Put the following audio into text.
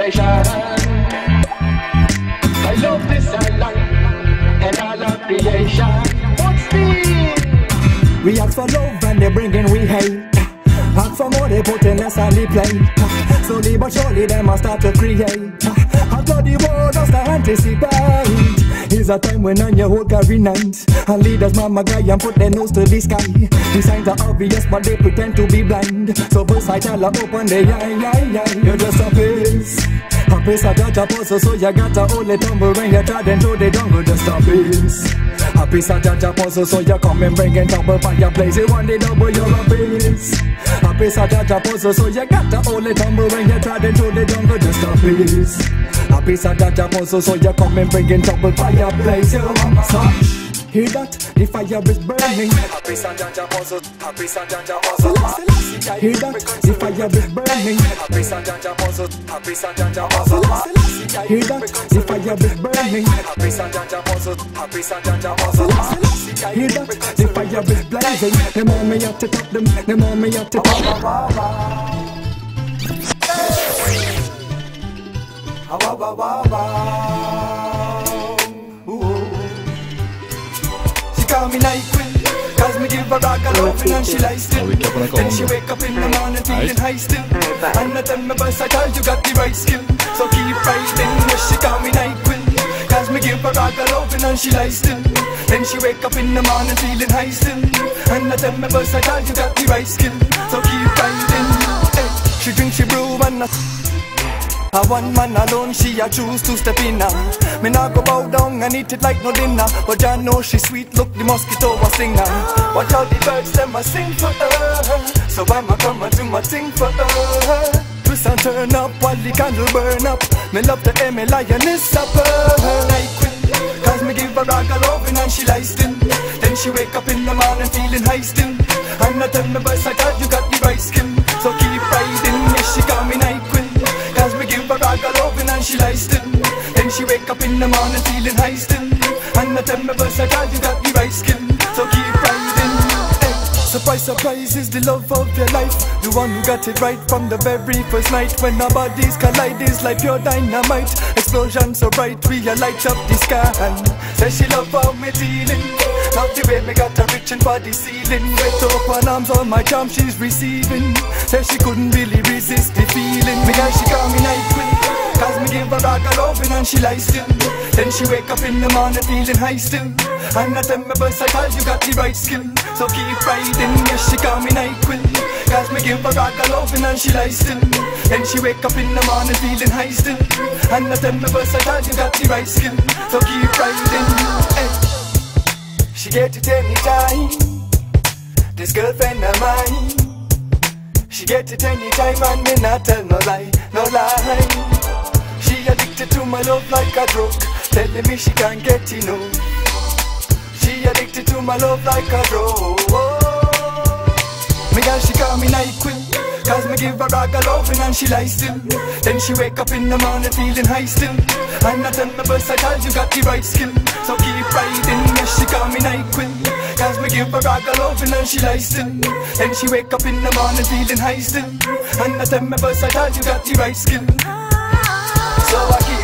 sensation. I love this island and all of creation. What's this? We ask for love and they bringing we hate. Ask for more, they putting less on the plate. Slowly but surely, they must start to create. After the world just to anticipate. A time when on your whole carry night. And leaders, mama guy, and put their nose to the sky. The signs are obvious, but they pretend to be blind. So versatile, open their eye, eye, eye. You're just a piece. A piece of Jah Jah puzzle, so you gotta hold it tumble when you're treading through the jungle. Just a piece. A piece of Jah Jah puzzle, so you come and bring in trouble fireplace. You want the double, you're a piece. A piece of Jah Jah puzzle, so you gotta hold it tumble when you're treading through the jungle. Just a piece. A piece of Jah Jah puzzle, so you come and bring in trouble fireplace. You want Hear that? The fire is burning. A piece of Jah Jah puzzle, a piece of Jah Jah puzzle. Hear that? The fire is burning. A piece of Jah Jah puzzle, a piece of Jah Jah puzzle. Hear that? The fire is burning. A piece of Jah Jah puzzle, a piece of Jah Jah puzzle. Hear that? The fire is blazing. Them on me at the top, them, them on me at the top. She call me NyQuil Cause me give her rock a loving and she lies still vi kan på den Then she wake up in the morning feeling high still. And I tell me boss I told you got the right skill. So keep riding, yes she call me NyQuil Cause me give her rock a loving and she lies still Then she wake up in the morning feeling high still. And I tell me boss I told you got the right skill. So keep hey. She drink, she brew and I a one man alone, she a choose to step in her. Me nah go bow down and eat it like no dinner. But ya know she sweet, look the mosquito a singer. Watch out the birds, them a sing for her. So I'ma come and do my thing for her. Twist and turn up while the candle burn up. Me love the Emmy lioness up her. Like quit, cause me give her rock a loving and she lies still. Then she wake up in the morning feeling high still. And I tell me boys I thought you got the right skill. And she lies still. Then she wake up in the morning feeling high still. And I tell me boss I got you got the right skill So keep riding hey. Surprise, surprise is the love of your life. The one who got it right from the very first night. When our bodies collide is like pure dynamite. Explosion so bright we a light up the sky. Say she love how me dealing Love the way me got her reaching for the ceiling. Wet open arms on my charm she's receiving. Say she couldn't really resist the feeling. Because she call me NyQuil Me give her all and she lies still Then she wake up in the morning feeling high still And I tell me boss I told you got the right skill So keep riding, yes she call me NyQuil. Cause me give her all the loving and she lies still Then she wake up in the morning feeling high still And I tell me boss I told you got the right skill So keep riding, hey. She get it anytime. This girlfriend of mine. She get it anytime and me not tell no lie, no lie addicted to my love like a drug. Telling me she can't get enough She addicted to my love like a drug. Me girl she call me NyQuil Cause me give her all the loving and she lies still. Then she wake up in the morning feeling high still. And I tell me boss I told you got the right skill. So keep riding, yes she call me NyQuil Cause me give her all the loving and she lies still. Then she wake up in the morning feeling high still. And I tell me boss I told you got the right skill So I keep